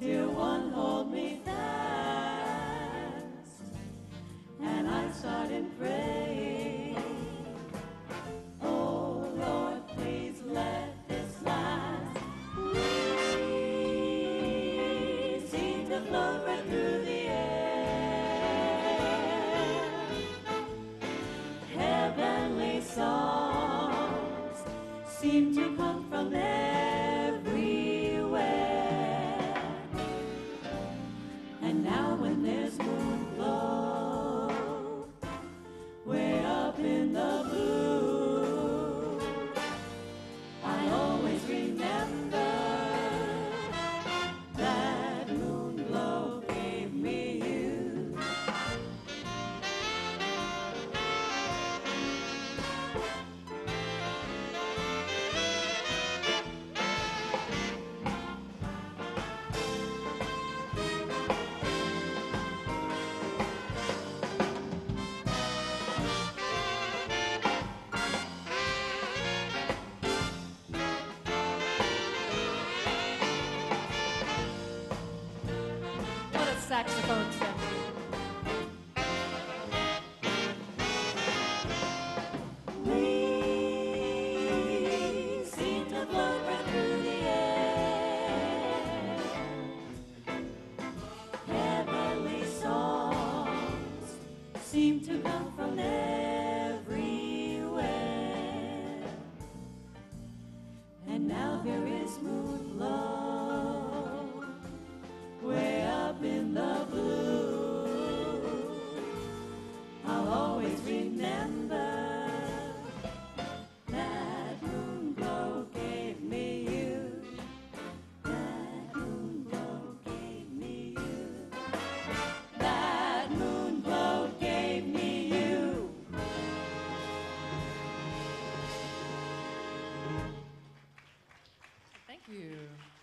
Dear one, hold me fast. And I started praying. Oh Lord, please let this last. Through the air. Heavenly songs seem to come from everywhere. Saxophone. We seem to float right through you.